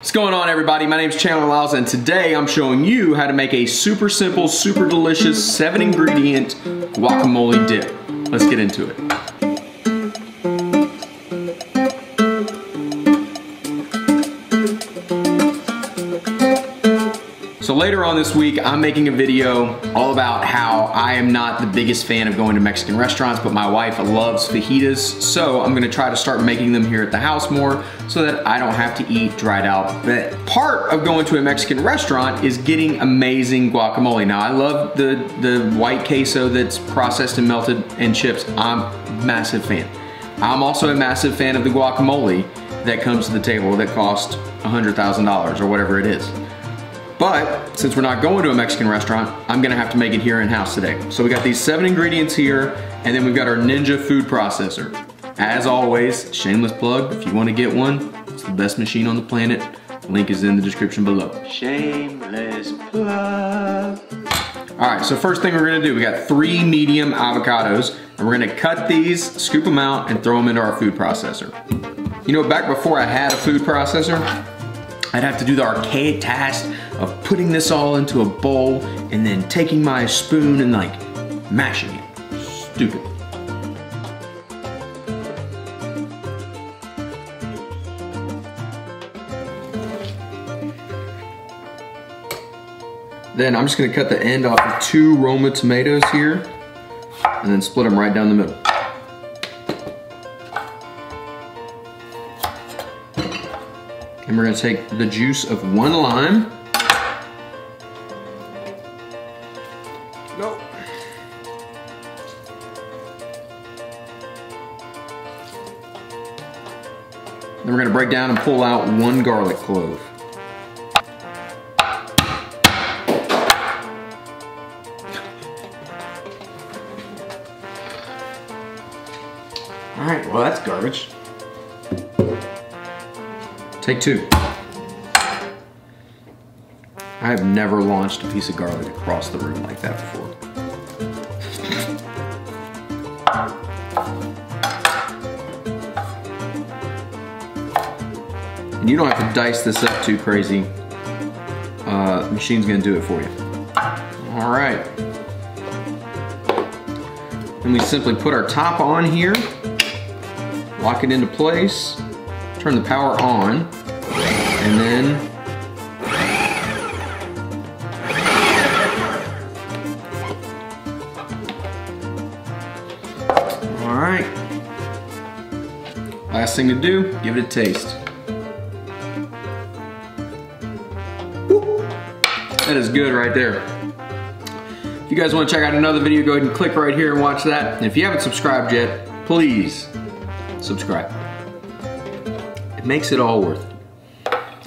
What's going on everybody? My name is Chandler Lyles and today I'm showing you how to make a super simple, super delicious, seven ingredient guacamole dip. Let's get into it. So later on this week, I'm making a video all about how I am not the biggest fan of going to Mexican restaurants, but my wife loves fajitas. So I'm gonna try to start making them here at the house more so that I don't have to eat dried out. But part of going to a Mexican restaurant is getting amazing guacamole. Now I love the, the white queso that's processed and melted and chips. I'm a massive fan. I'm also a massive fan of the guacamole that comes to the table that costs $100,000 or whatever it is. But since we're not going to a Mexican restaurant, I'm gonna have to make it here in-house today. So we got these seven ingredients here, and then we've got our Ninja food processor. As always, shameless plug, if you wanna get one, it's the best machine on the planet. Link is in the description below. Shameless plug. All right, so first thing we're gonna do, we got three medium avocados, and we're gonna cut these, scoop them out, and throw them into our food processor. You know, back before I had a food processor, I'd have to do the archaic task of putting this all into a bowl and then taking my spoon and like mashing it. Stupid. Then I'm just gonna cut the end off of two Roma tomatoes here and then split them right down the middle. And we're gonna take the juice of one lime. Nope. Then we're gonna break down and pull out one garlic clove. All right, well that's garbage. Take two. I have never launched a piece of garlic across the room like that before. And you don't have to dice this up too crazy. Uh, the machine's gonna do it for you. All right. And we simply put our top on here, lock it into place, turn the power on, and then All right. Last thing to do, give it a taste. That is good right there. If you guys want to check out another video, go ahead and click right here and watch that. And if you haven't subscribed yet, please subscribe. It makes it all worth it.